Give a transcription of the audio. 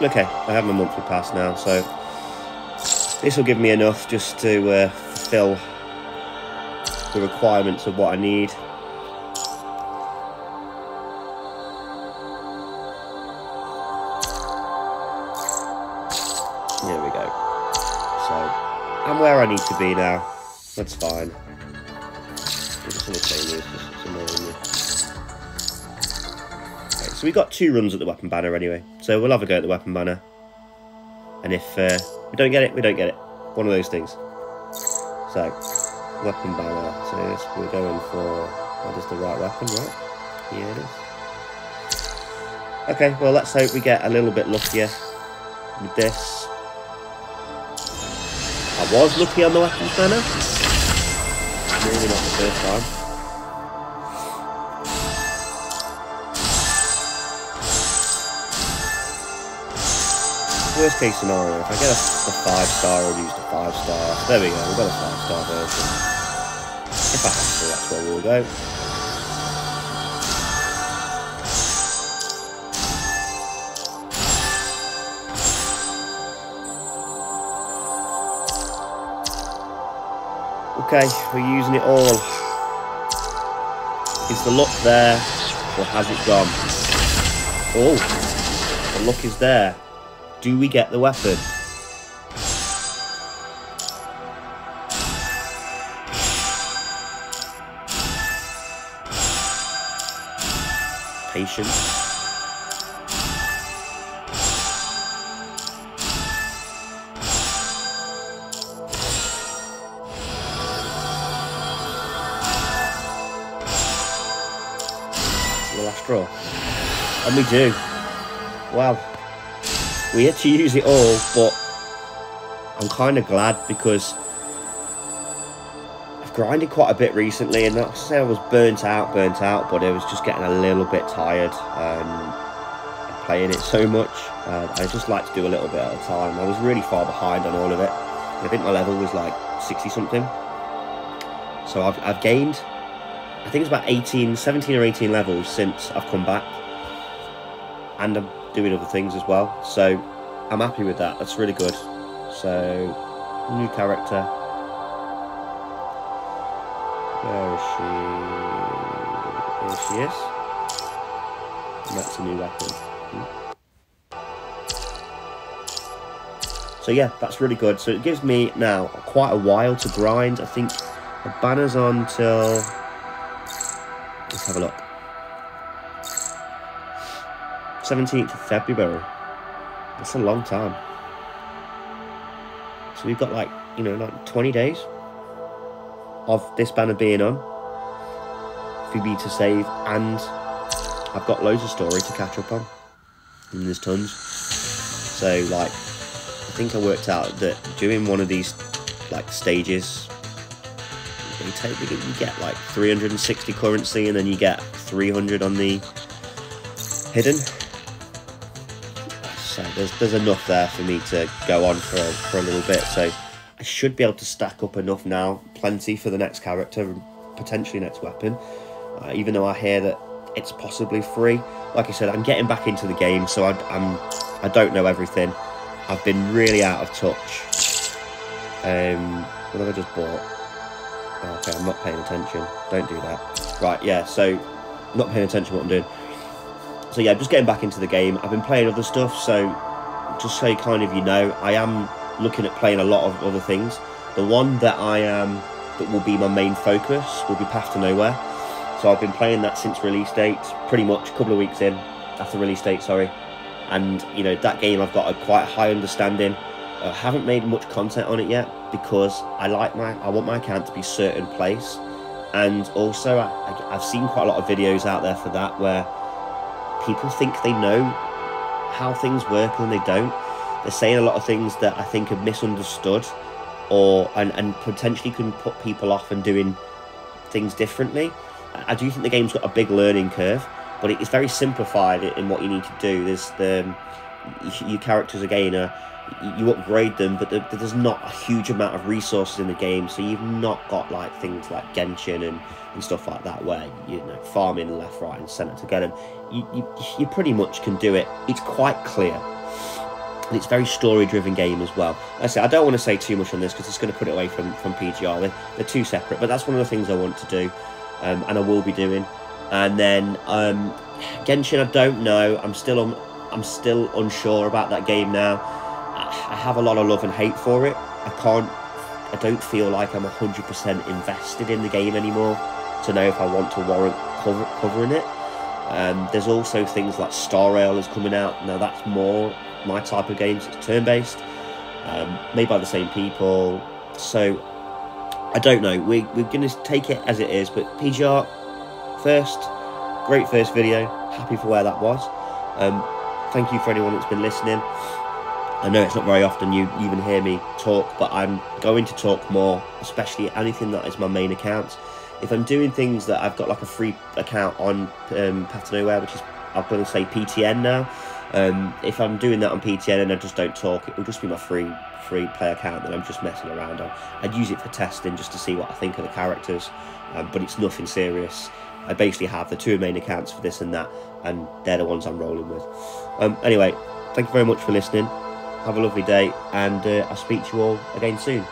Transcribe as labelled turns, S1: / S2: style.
S1: Okay, I have my monthly pass now, so this will give me enough just to uh, fulfill the requirements of what I need. There we go. So, I'm where I need to be now. That's fine. I'm just gonna change this, so we got two runs at the weapon banner anyway. So we'll have a go at the weapon banner. And if uh, we don't get it, we don't get it. One of those things. So, weapon banner. So yes, we're going for what is the right weapon, right? Here it is. Okay, well let's hope we get a little bit luckier with this. I was lucky on the weapons banner. Maybe not the first time. Worst case scenario, if I get a, a five star, I'll use the five star. There we go, we've got a five star version. If I have to, that's where we'll go. Okay, we're using it all. Is the luck there, or has it gone? Oh, the luck is there. Do we get the weapon? Patience. the last draw. And we do. Wow. We had to use it all, but I'm kind of glad because I've grinded quite a bit recently, and not to say I was burnt out, burnt out, but I was just getting a little bit tired um, playing it so much. Uh, I just like to do a little bit at a time. I was really far behind on all of it. I think my level was like 60 something. So I've, I've gained, I think it's about 18, 17 or 18 levels since I've come back. And I'm doing other things as well. So I'm happy with that. That's really good. So new character. Where is she? Here she is. And that's a new weapon. Hmm. So yeah, that's really good. So it gives me now quite a while to grind. I think the banner's on till let's have a look. 17th of February. That's a long time. So we've got like, you know, like 20 days of this banner being on for me to save and I've got loads of story to catch up on. And there's tons. So like I think I worked out that doing one of these like stages you take you get like 360 currency and then you get 300 on the hidden so there's, there's enough there for me to go on for, for a little bit. So I should be able to stack up enough now, plenty for the next character potentially next weapon. Uh, even though I hear that it's possibly free. Like I said, I'm getting back into the game, so I, I'm I don't know everything. I've been really out of touch. Um, what have I just bought? Oh, okay, I'm not paying attention. Don't do that. Right, yeah. So, not paying attention to what I'm doing so yeah, just getting back into the game. I've been playing other stuff, so just so kind of you know, I am looking at playing a lot of other things. The one that I am that will be my main focus will be Path to Nowhere. So I've been playing that since release date, pretty much a couple of weeks in after release date, sorry. And you know that game, I've got a quite high understanding. I haven't made much content on it yet because I like my, I want my account to be certain place, and also I, I've seen quite a lot of videos out there for that where people think they know how things work and they don't. They're saying a lot of things that I think are misunderstood or and, and potentially can put people off and doing things differently. I do think the game's got a big learning curve, but it's very simplified in what you need to do. There's the um, your characters again are you upgrade them, but there's not a huge amount of resources in the game, so you've not got like things like Genshin and, and stuff like that, where you know farming left, right, and centre to get them. You, you, you pretty much can do it. It's quite clear. and it's very story driven game as well. I say I don't want to say too much on this because it's going to put it away from from PGR. They're, they're two separate, but that's one of the things I want to do, um, and I will be doing. And then um, Genshin, I don't know. I'm still on. I'm still unsure about that game now. I have a lot of love and hate for it. I can't. I don't feel like I'm 100% invested in the game anymore to know if I want to warrant cover, covering it. Um, there's also things like Star Rail is coming out now. That's more my type of games. It's turn based, um, made by the same people. So I don't know. We, we're going to take it as it is. But PGR, first, great first video. Happy for where that was. Um, thank you for anyone that's been listening. I know it's not very often you even hear me talk, but I'm going to talk more, especially anything that is my main account. If I'm doing things that I've got like a free account on um, Path to Nowhere, which is I'm going to say PTN now, um, if I'm doing that on PTN and I just don't talk, it will just be my free free play account that I'm just messing around on. I'd use it for testing just to see what I think of the characters, um, but it's nothing serious. I basically have the two main accounts for this and that, and they're the ones I'm rolling with. Um, anyway, thank you very much for listening. Have a lovely day, and uh, I'll speak to you all again soon.